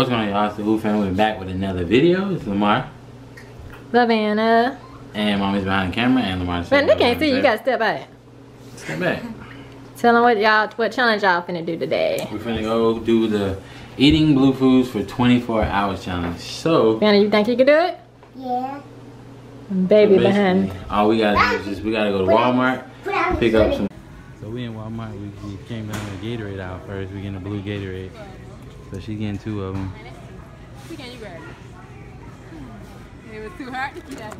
What's going on y'all? It's the Hoover family. We're back with another video. It's Lamar. Lavana. And mommy's behind the camera and Lamar's Man, they can't see you. You gotta step back. Step back. Tell them what y'all, what challenge y'all finna do today. We're finna go do the eating blue foods for 24 hours challenge. So, Vanna, you think you can do it? Yeah. Baby so behind. all we gotta do is just, we gotta go to Walmart, pick up some. So we in Walmart, we, we came down to the Gatorade aisle first. We getting a blue Gatorade. So she's getting two of them. You can, you grab it. Hmm, it was too hard to keep out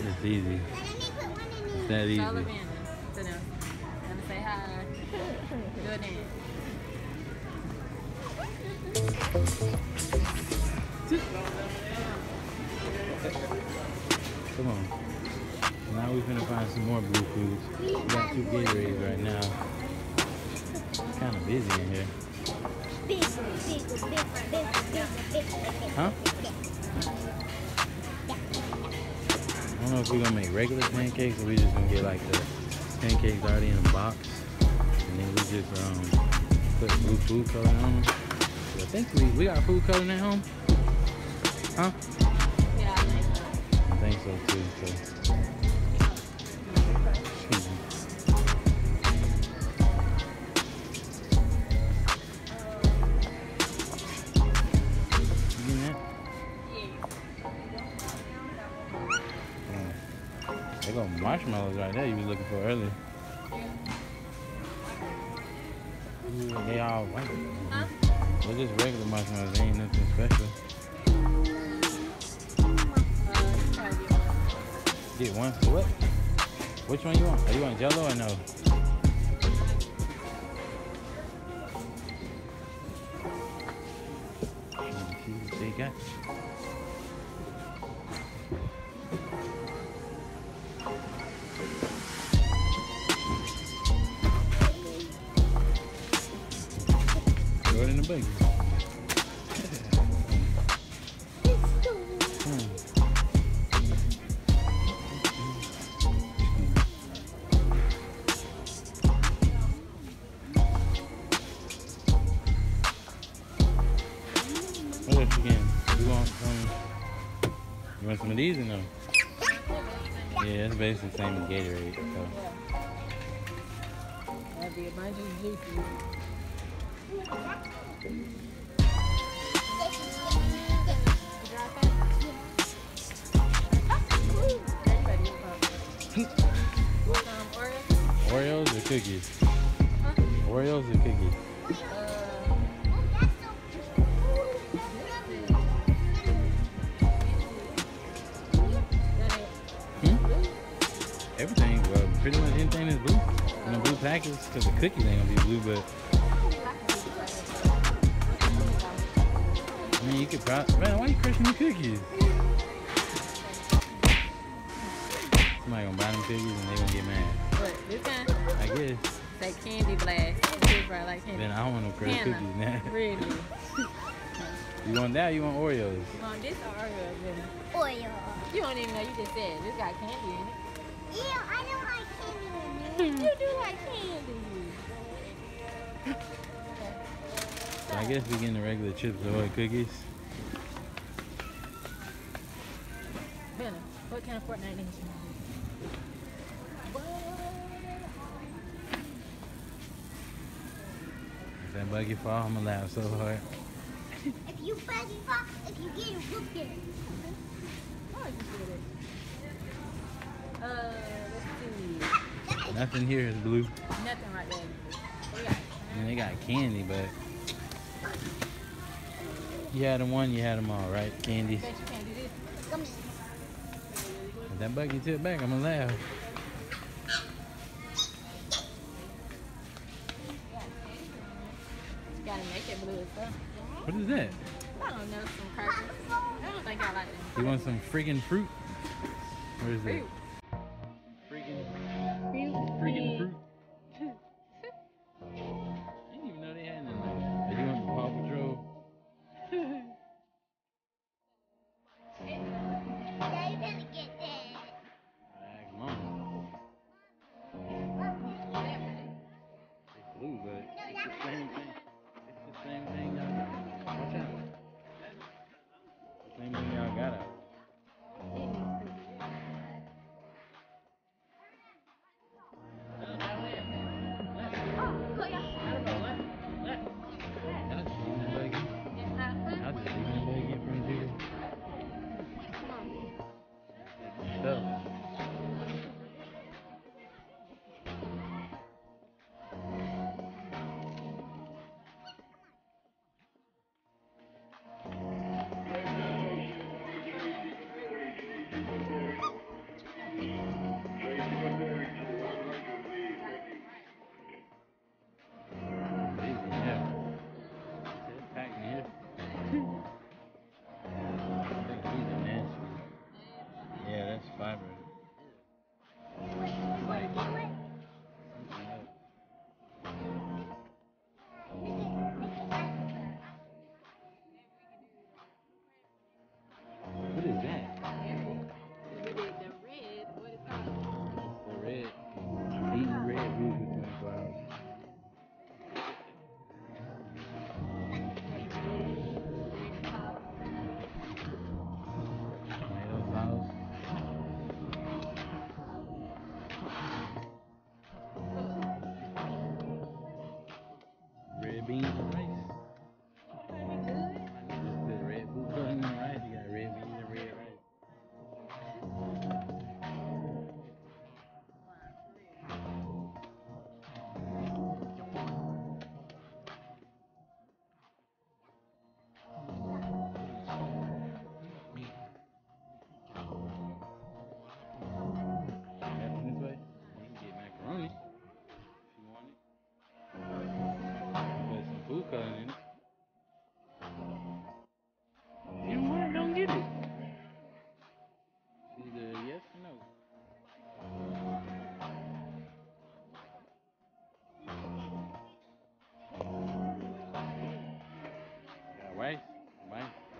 It's easy. It's that easy. say hi. Good name. Come on. Now we're gonna find some more blue foods. We got two Gatorades right now. Kind of busy in here. Huh? I don't know if we're gonna make regular pancakes or we just gonna get like the pancakes already in a box. And then we just um put blue food coloring on them. I think we, we got food coloring at home. Huh? Yeah, I think so. I think so too. So. Got marshmallows right there you was looking for earlier. Ooh, they all white. Huh? They're just regular marshmallows. They ain't nothing special. Get one for what? Which one you want? Are you want jello or no? These or no? Yeah, it's basically the same as Gatorade. So. That'd be a bunch of juices. Oreos or cookies? Oreos or cookies? Everything, well, pretty much anything is blue. In the blue package, because the cookies ain't gonna be blue, but I mean, you could probably, man, why you crushing the cookies? Somebody gonna buy them cookies and they gonna get mad. What, this kind? I guess. That candy blast. Kids probably like candy. Then I don't want no crushed Hannah, cookies now. Really? You want that or you want Oreos? You want this or Oreos, Then? Oil. You don't even know. You just said this got candy in Ew, I don't like hmm. candy you do like candy. I guess we getting the regular chips or cookies. Benna, what kind of Fortnite games you If that buggy fall, I'm gonna laugh so hard. If you buggy fox, if you get it, whoop it. How did you do it? Uh, let's see. Nothing here is blue. Nothing right there. What got? And they got candy, but you had them one, you had them all, right? Candies. Bet you can't do this. Come If that buggy tip back, I'm gonna laugh. Gotta make it blue as well. What is that? I don't know, some crackers. I don't think I like them. You want some friggin' fruit? Where is that? Fruit. Freaking, beans and rice.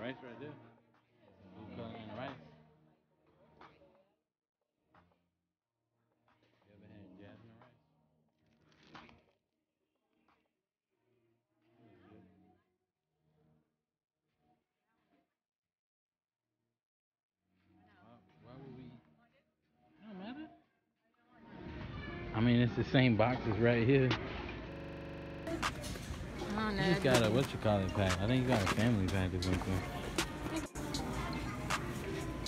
Rice, right there. Food coloring and rice. I mean, it's the same boxes right here. I don't know. You just got a what you call it pack. I think you got a family pack or something.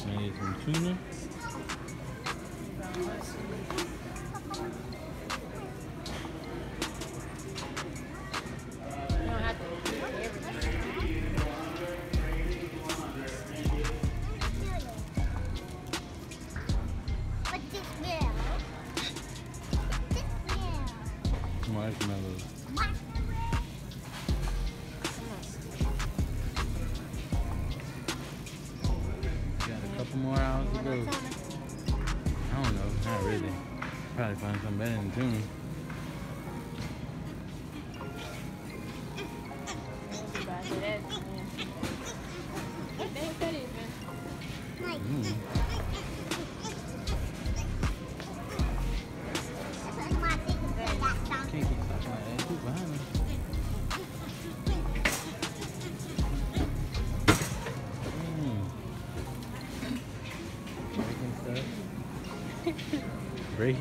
Maybe some tuna. You we uh,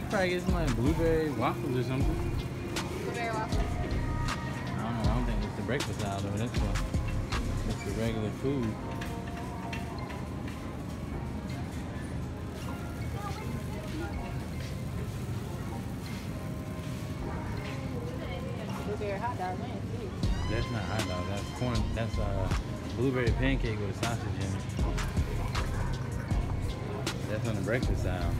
could probably get some like blueberry waffles or something. Blueberry waffles. I don't know. I don't think it's the breakfast hour though. That's what. The regular food. Blueberry hot man. That's not hot dog. That's corn. That's uh, blueberry pancake with a sausage in it. That's on the breakfast aisle.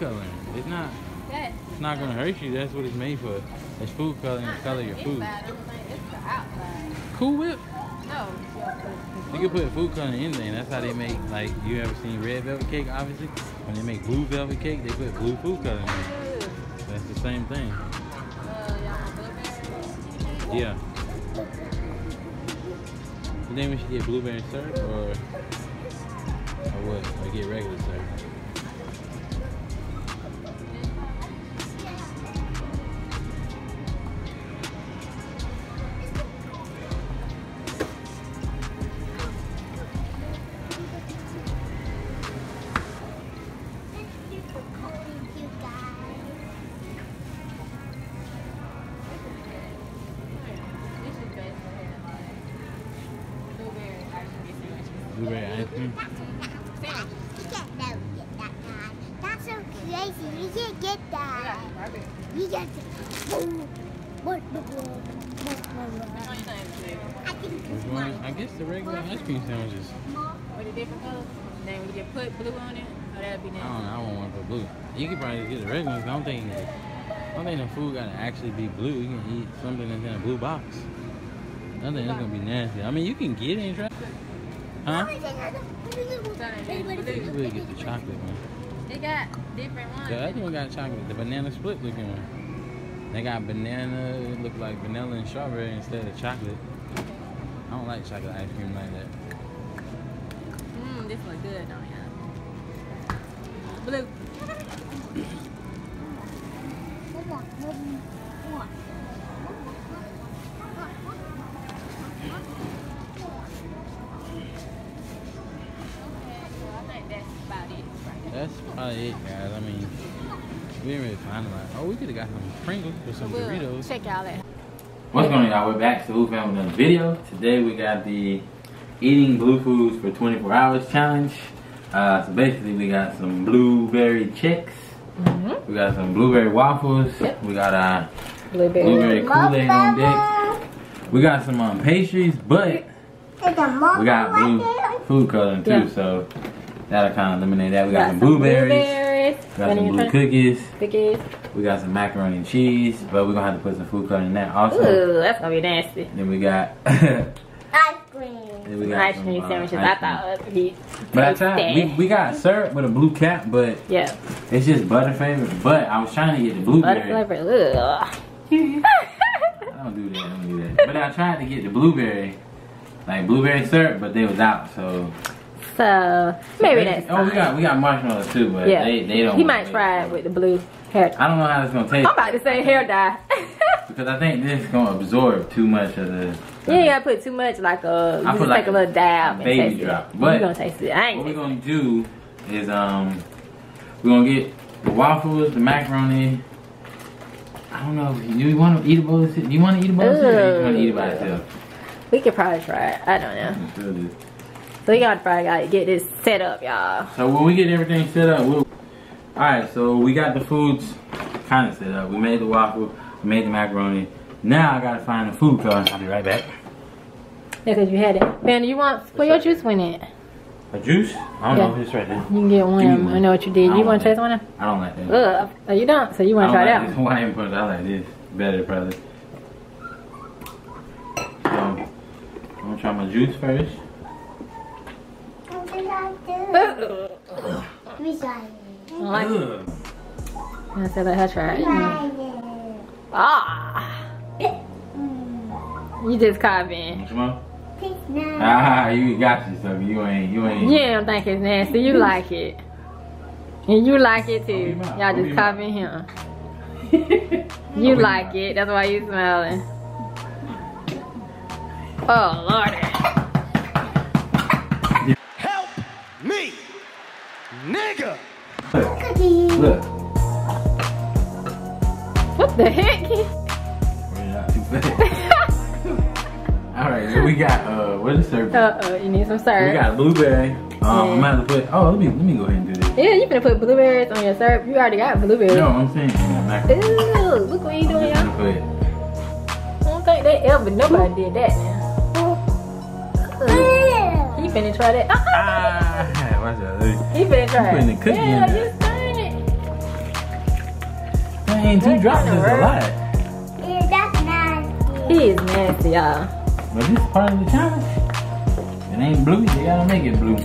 Coloring. It's not. It's not gonna hurt you. That's what it's made for. It's food coloring to color your food. Inside, I'm saying it's the outside. Cool Whip. No. You can put food coloring in anything. That's how they make. Like you ever seen red velvet cake? Obviously, when they make blue velvet cake, they put blue food coloring in. it. That's the same thing. Uh, y'all want blueberry? Yeah. You think we should get blueberry syrup or or what? Or get regular syrup? Blueberry ice cream. Get. That's so crazy. You get that. You got it's blue. I it's guess the regular ice cream sandwiches. With the different colors. Then we just put blue on it. Oh, that'd be nice. I don't know. I want one for blue. You could probably just get the regular ones. I don't think. I don't think the food gotta actually be blue. You can eat something that's in a blue box. I think that's gonna be nasty. I mean, you can get it and try. Huh? You really get the chocolate one. They got different ones. The other one got chocolate, the banana split looking one. They got banana, it look like vanilla and strawberry instead of chocolate. I don't like chocolate ice cream like that. Mmm, this look good, don't ya? Blue. It, guys. I mean, we didn't really find a lot. Oh, we could have got some Pringles or some We'll Doritos. check y'all out. What's going on, y'all? We're back to Who Found Another Video. Today we got the Eating Blue Foods for 24 Hours Challenge. Uh, so basically, we got some blueberry chicks. Mm-hmm. We got some blueberry waffles. Yep. We got uh, Blueberry. blueberry Kool-Aid on deck. We got some um, pastries, but we got blue food coloring too, Yeah. so that'll kind of eliminate that. We got, Got some some blueberries, blueberries. we got some blue cookies, cookies. we got some macaroni and cheese, but we're gonna have to put some food coloring in that also. Ooh, that's gonna be nasty. Then we got, Ice cream. we got Ice some, cream uh, sandwiches. ice I cream. thought would be. But I tried. We, tasty. we got syrup with a blue cap, but Yeah. it's just butter flavored. But I was trying to get the blueberry. Butter blueberry. flavor. Ugh. I don't do that. I don't do that. But I tried to get the blueberry, like blueberry syrup, but they was out. So so maybe that's Oh, we got we got marshmallows too, but Yeah. they they don't. He might try it with the blue hair. I don't know how it's gonna taste I'm about to say hair dye. because I think this is gonna absorb too much of the. you ain't gotta put too much, like a. I You put just like a little dab and baby taste drop, it. but you gonna taste it. I ain't. What we're tasting gonna do is um we're gonna get the waffles, the macaroni. I don't know. Do you want to eat a bowl of? Do you want to eat a bowl of cereal? Or you want to eat it by itself? We could probably try it. I don't know. Let's do this. So we gotta probably gotta get this set up, y'all. So when we get everything set up, we'll. All right. So we got the foods kind of set up. We made the waffle. We made the macaroni. Now I gotta find the food color. I'll be right back. Yeah, cause you had it. Man, you want put your juice in it? A juice? I don't know Yeah. if it's right there. You can get one. Give me of 'em. one. I know what you did. You want to taste one? I don't like that. Ugh. Oh, you don't. So you want to try like that this. one? Why ain't put it? I like this. Better probably. So I'm gonna try my juice first. Ugh. I like it. Ugh. I said let her try it. Ah. You just coughing. Which? Ah, you got yourself. You ain't. You ain't. You don't think it's nasty. You like it. And you like it too. Open your mouth. Y'all just your coughing here. You like it. That's why you smiling. Oh, Lordy. Nigga. Look. What the heck? We're not too fast. All right. So we got uh, what is syrup? Uh-oh, you need some we got blueberry. Um, Yeah. I'm gonna have put. Oh, let me let me go ahead and do this. Yeah, you finna put blueberries on your syrup. You already got blueberries. No, I'm saying in the macaroni. Ew, look what you I'm doing, just y'all. gonna. I don't think they ever, nobody did that now. He finna try that. Ah, Watch out. Look. he finna try putting it. the cookie in yeah, there. you stirring it. Dang, two drops kind is of a work? lot. He is nasty, y'all. But this is part of the challenge. It ain't blue, you gotta make it blue.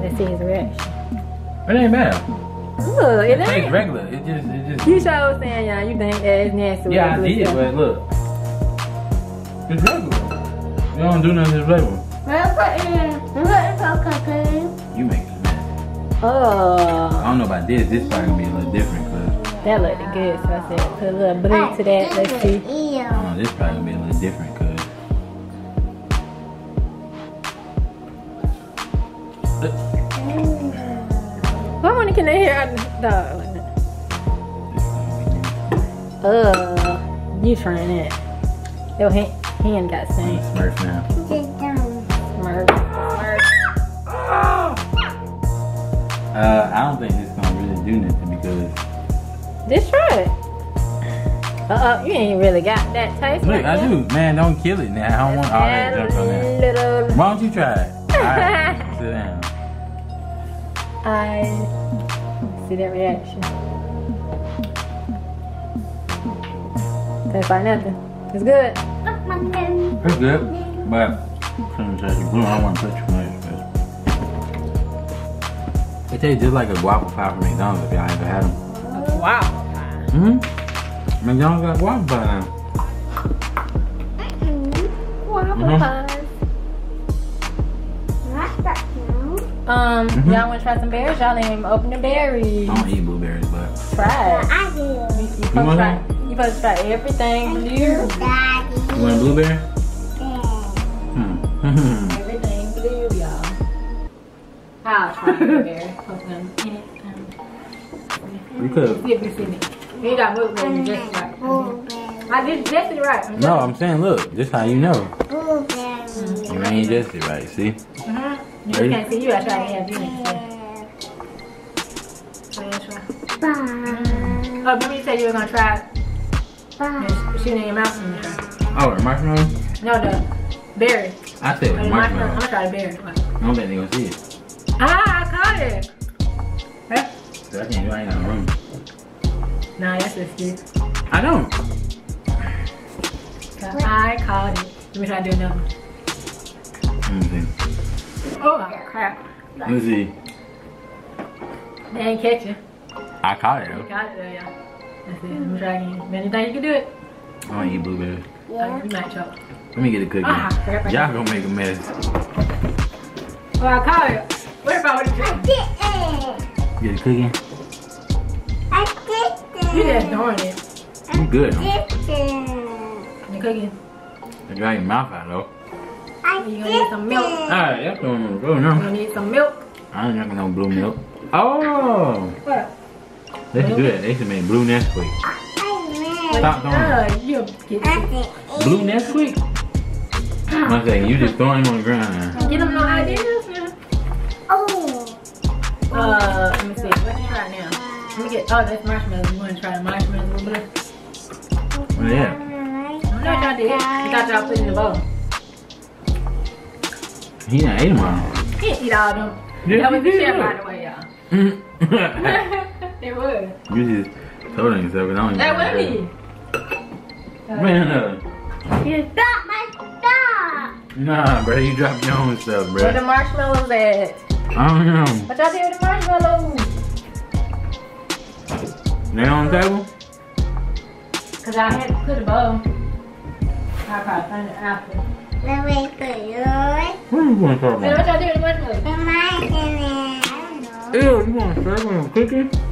Let's see his reaction. It ain't bad. Ooh, it It tastes ain't. regular. You sure saying, y'all, you think that it's nasty. with Yeah, I the did, stuff. but look. It's regular. You don't do nothing to the flavor. You make it mess. Oh. I Oh, don't know about this. This probably gonna be a little different, cause that looked good. So I said, put a little blue to that. Let's see. Oh, don't. This probably gonna be a little different, cause. Why when can they hear out the dog? Ugh, you trying it. Your hand, hand got I'm stained. Smurf now. sit down. Merch. Merch. Uh, I don't think it's gonna really do nothing because Just try it. Uh-uh, you ain't really got that taste. look, right I there. do. Man, don't kill it now. I don't want all that junk on there. Little Why don't you try it? Alright, sit down. I see that reaction. Tastes like nothing. It's good. Look. It's good, but couldn't say you blue. I don't want to put too much. But it tastes just like a guava pie from McDonald's if y'all ever had them. Wow. Mm-hmm. McDonald's got guava pie now. Waffle Mhm. pies. Not that now. Um, Mhm. y'all want to try some berries? Y'all ain't even open the berries. I don't eat blueberries, but Try it. I do. You, you, You want to try, some? You supposed to try everything blue. Daddy. you want a blueberry? Yeah. Hmm. Everything blue, y'all. I'll try blueberry. Put them in it. You could. See if you see me. You got blueberry just right. I just just it right. No, I'm saying, look, this how you know. Blueberry. You ain't just it right, see? Mhm. You Ready? can't see you. I try to have you. Let's try. Bye. Oh, remember you said you were gonna try it? Bye. and shoot in your mouth and try. Oh, the marshmallow? No, the berry. I said Oh, the the marshmallow. I'm gonna try the berry. I don't think they gonna see it. Ah, I caught it. Huh? So I can't do I ain't got no room. Nah, that's just you. I don't. I caught it. Let me try to do another. one. Let me see. Oh crap! Let me see. They ain't catch you. I caught it You got it though, yeah. That's it. Let me try again. Man, you think you can do it? I don't eat blueberries. Oh, Yeah. you might choke. Let me get a cookie. Ah, Y'all gonna make a mess. Well, I caught it. What if I would I have did it. Get a cookie. I did it. You just doing it. You good. I Huh? did it. The cookie. You got your mouth out though. I You gonna need some milk. it. Alright, that's going on the road You gonna need some milk. I ain't drinking no blue milk. Oh, What? That's that. They should make blue Nesquik. I. Stop doing it. You get, I did it. Blue Nesquik? One second, you just throwing him on the ground now. get them no ideas. man. Oh. Uh, let me see. Let's try now. Let me get. Oh, that's marshmallows. You want to try the marshmallows with blue? Oh, yeah. I don't know what y'all did. You thought y'all put in the bowl. He done ate them all. You can't eat all of them. Yes, that was he the chef, by the way, y'all. They would. You just told him yourself, and I don't even. Would be. Man, uh, you my stuff. Nah, bro, you dropped your own stuff, bro. Where the marshmallows at? I don't know. What y'all did with the marshmallows? They on the table? Cause I had to put a bow. I probably find it after. Let me put yours. What are you going to talk about? What y'all doing with the marshmallows? Ew, you want to serve them cookie?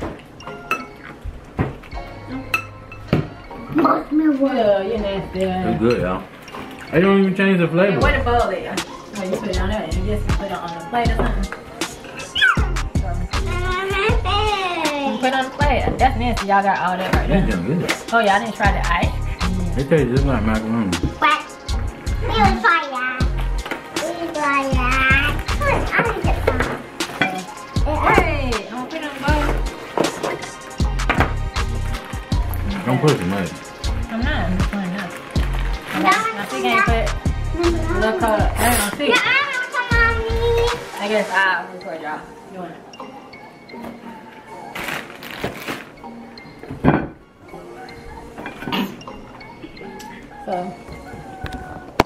Most me one. Well, you nasty. It's good, y'all. They don't even change the Hey, flavor. where the bowl at? Oh, you put it on there. You just put it on the plate or something. You put it on the plate. That's nasty. Y'all got all that right there. damn good. Oh, y'all didn't try the ice? It tastes just like macaroni. What? We will try that. We will try that. I need to. Hey, I'm gonna put it on the bowl. Don't put too much. I'm think I ain't put a color. I don't see. Yeah, I don't come on. I guess I'll record y'all doing it. So,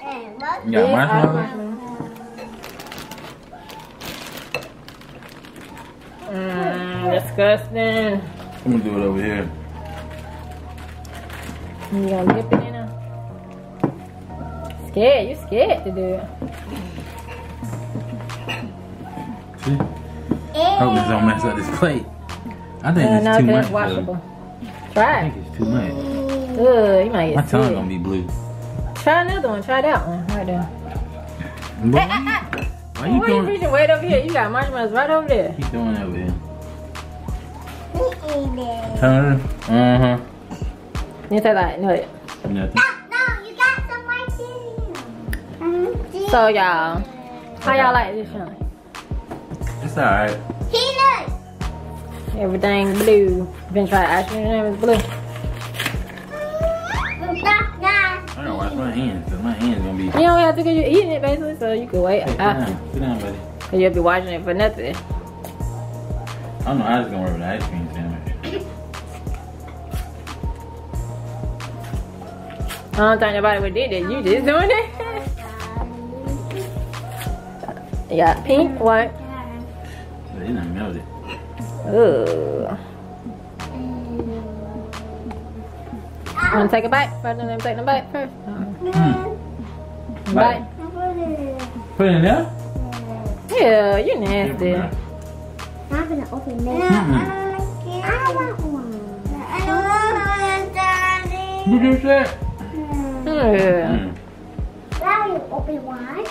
Hey, what? You got these are marshmallows? Mmm, disgusting. I'm gonna do it over here. You gonna dip it in there? Scared. You scared to do it. See? Hope this don't mess up this plate. I think Uh, it's no, too that's much. washable. though. I Try it. think it's too much. Ugh, you might My get tongue sick. gonna be blue. Try another one. Try that one right there. Boy, Hey, ah, ah. Why you Why you reaching way over here? You got marshmallows right over there. Keep doing over with him. We it. Turn. Uh huh. You say like, no. Nothing. So y'all, how y'all like this one? It's alright. Peanut. Everything blue. Been trying ice cream. Your name is blue. Stop, guys. I gotta wash my hands, cause my hands gonna be. You don't have to because you're eating it basically, so you can wait Hey, sit ah. down. Sit down, buddy. Cause you'll be watching it for nothing. I don't know. I was gonna work with an ice cream sandwich. I don't think nobody would did it. You just doing it. Yeah, pink, white. But it done melted. Ugh. Wanna take a bite? First, let me take a bite first. Mm. Bite. Put it in there. Yeah, you nasty. I'm gonna open this. Mm-mm. I want one. I don't want daddy. You do that? Yeah. Mm. Daddy, open one.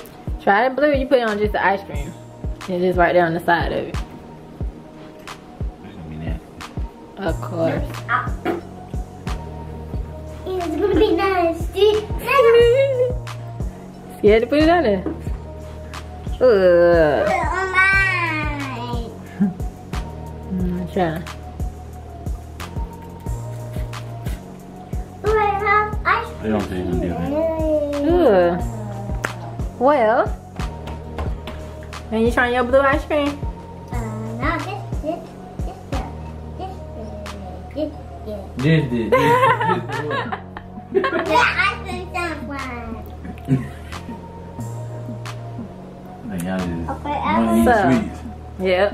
Try the blue. You put it on just the ice cream. It's just right there on the side of it. It's gonna be nasty. Of course. It's gonna be nasty. Scared to put it on there. Ugh. Oh my. Mm, try. Do I have ice They don't say no different. cream? Ugh. Well. And you trying your blue ice cream? Uh, no, this, this, this, this, this, this, this. This, this, this, this. The ice cream someone. Like, y'all just Okay, So- sweets. Yep.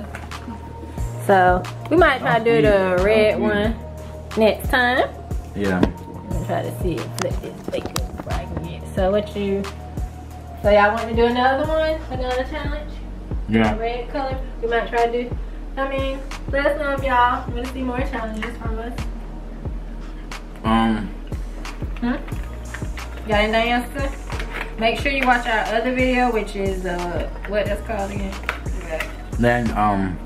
So we might try to do the red one next time. Yeah. I'm gonna try to see it. Flip this fake before I can get. So what you? So y'all want to do another one? Another challenge? Yeah. Red color. We might try to do. I mean, let us know if y'all want to see more challenges from us. Um. Hmm? Got anything else to say? Make sure you watch our other video, which is uh, what that's called again. Okay. Then um.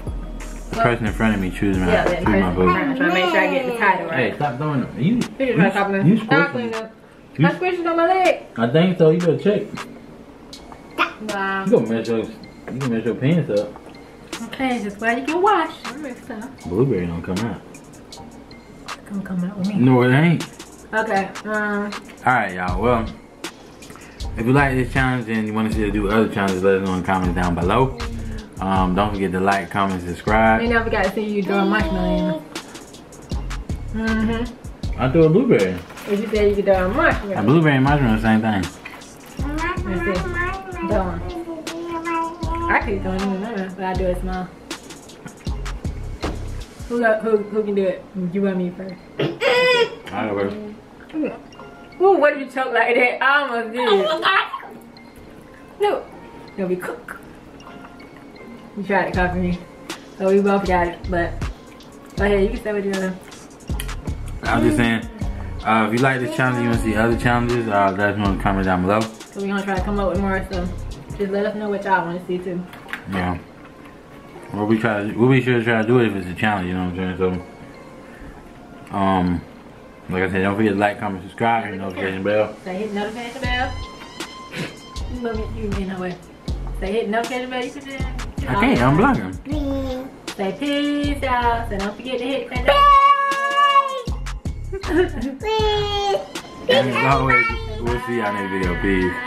The person in front of me choosing my Yeah, choosing my vote. I'm trying to make sure I get the title right. Hey, stop doing it. You. You just trying to copy You, you Stop squishing. cleaning up. You- My squishes on my leg. I think so. You better check. Wow. You gonna mess your you gonna mess your pants up. Okay, just why you can wash. Next time. Blueberry don't come out. Come come out with me. No, it ain't. Okay. Um. All right, y'all. Well, if you like this challenge and you want to see us do other challenges, let us know in the comments down below. Um, don't forget to like, comment, subscribe. We never got to see you throw a marshmallow. Mm-hmm. I threw a blueberry. If you said you could throw a A marshmallow. blueberry and mushroom, same thing. Don't. I it in there, but I do it small. Who, got, who, who can do it? You and me first. I first. Ooh, what did you choke like that? I almost did. No. No, we cook. You tried to copy me. So we both got it, but go ahead, you can say what you're doing. I'm just saying, uh, if you like this challenge, you want to see other challenges, uh, let us know in the comments down below. So we're gonna try to come up with more, so just let us know what y'all wanna see too. Yeah. We'll be try. We'll be sure to try to do it if it's a challenge. You know what I'm saying? So, um, like I said, don't forget to like, comment, subscribe, hit the notification bell. Say hit the notification bell. You move it, you in that way. Say hit the notification bell, you can do it. I can't. I'm blocking. Say peace out. So don't forget to hit that notification. Please. And as always, we'll see y'all next video. Peace.